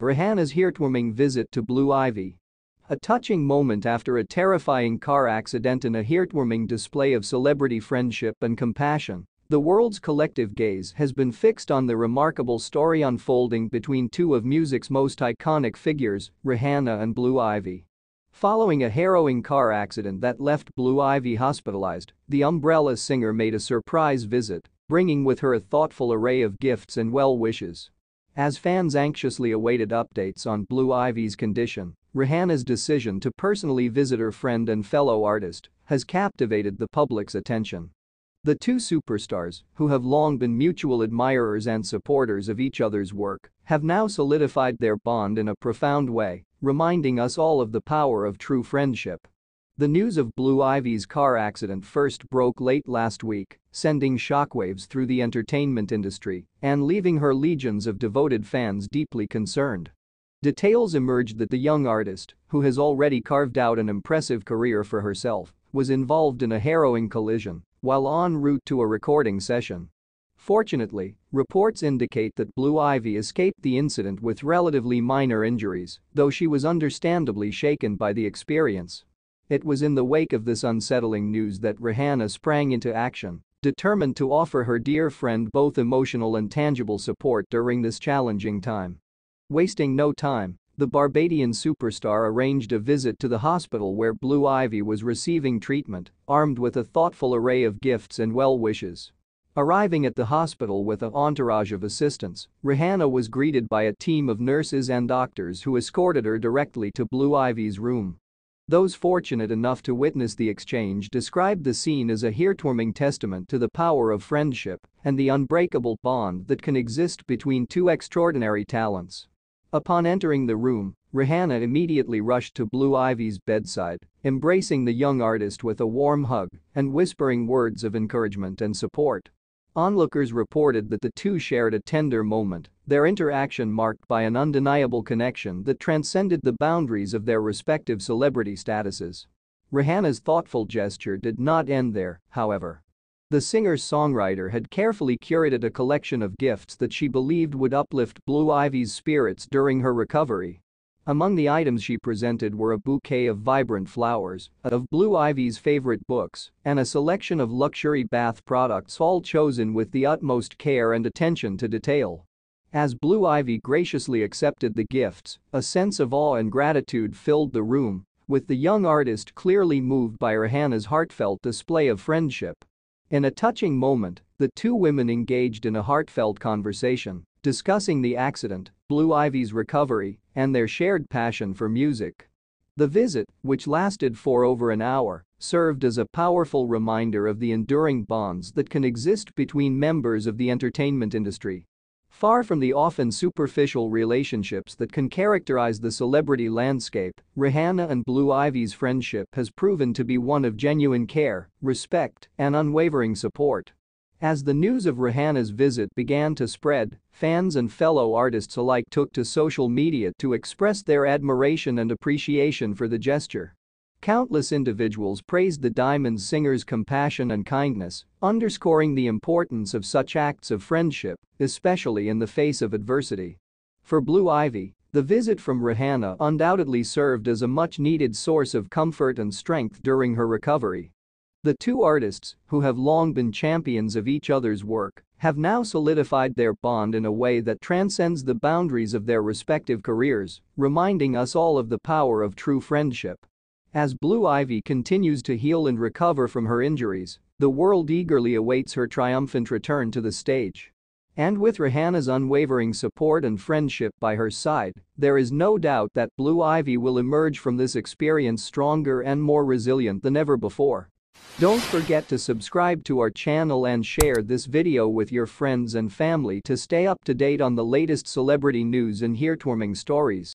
Rihanna's heartwarming visit to Blue Ivy. A touching moment after a terrifying car accident and a heartwarming display of celebrity friendship and compassion. The world's collective gaze has been fixed on the remarkable story unfolding between two of music's most iconic figures, Rihanna and Blue Ivy. Following a harrowing car accident that left Blue Ivy hospitalized, the Umbrella singer made a surprise visit, bringing with her a thoughtful array of gifts and well wishes. As fans anxiously awaited updates on Blue Ivy's condition, Rihanna's decision to personally visit her friend and fellow artist has captivated the public's attention. The two superstars, who have long been mutual admirers and supporters of each other's work, have now solidified their bond in a profound way, reminding us all of the power of true friendship. The news of Blue Ivy's car accident first broke late last week, sending shockwaves through the entertainment industry and leaving her legions of devoted fans deeply concerned. Details emerged that the young artist, who has already carved out an impressive career for herself, was involved in a harrowing collision while en route to a recording session. Fortunately, reports indicate that Blue Ivy escaped the incident with relatively minor injuries, though she was understandably shaken by the experience. It was in the wake of this unsettling news that Rihanna sprang into action, determined to offer her dear friend both emotional and tangible support during this challenging time. Wasting no time, the Barbadian superstar arranged a visit to the hospital where Blue Ivy was receiving treatment, armed with a thoughtful array of gifts and well wishes. Arriving at the hospital with an entourage of assistants, Rihanna was greeted by a team of nurses and doctors who escorted her directly to Blue Ivy's room. Those fortunate enough to witness the exchange described the scene as a heartwarming testament to the power of friendship and the unbreakable bond that can exist between two extraordinary talents. Upon entering the room, Rihanna immediately rushed to Blue Ivy's bedside, embracing the young artist with a warm hug and whispering words of encouragement and support. Onlookers reported that the two shared a tender moment, their interaction marked by an undeniable connection that transcended the boundaries of their respective celebrity statuses. Rihanna's thoughtful gesture did not end there, however. The singer-songwriter had carefully curated a collection of gifts that she believed would uplift Blue Ivy's spirits during her recovery. Among the items she presented were a bouquet of vibrant flowers, of Blue Ivy's favorite books, and a selection of luxury bath products all chosen with the utmost care and attention to detail. As Blue Ivy graciously accepted the gifts, a sense of awe and gratitude filled the room, with the young artist clearly moved by Rihanna's heartfelt display of friendship. In a touching moment, the two women engaged in a heartfelt conversation, discussing the accident, Blue Ivy's recovery, and their shared passion for music. The visit, which lasted for over an hour, served as a powerful reminder of the enduring bonds that can exist between members of the entertainment industry Far from the often superficial relationships that can characterize the celebrity landscape, Rihanna and Blue Ivy's friendship has proven to be one of genuine care, respect, and unwavering support. As the news of Rihanna's visit began to spread, fans and fellow artists alike took to social media to express their admiration and appreciation for the gesture. Countless individuals praised the Diamond singer's compassion and kindness, underscoring the importance of such acts of friendship, especially in the face of adversity. For Blue Ivy, the visit from Rihanna undoubtedly served as a much-needed source of comfort and strength during her recovery. The two artists, who have long been champions of each other's work, have now solidified their bond in a way that transcends the boundaries of their respective careers, reminding us all of the power of true friendship. As Blue Ivy continues to heal and recover from her injuries, the world eagerly awaits her triumphant return to the stage. And with Rihanna's unwavering support and friendship by her side, there is no doubt that Blue Ivy will emerge from this experience stronger and more resilient than ever before. Don't forget to subscribe to our channel and share this video with your friends and family to stay up to date on the latest celebrity news and heartwarming stories.